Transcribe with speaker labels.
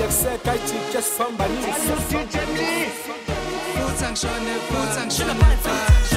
Speaker 1: Yeksekaichi Keshfambanis. Salut DJ Mli. Kutsang Shone, Kutsang Shone, Kutsang Shone.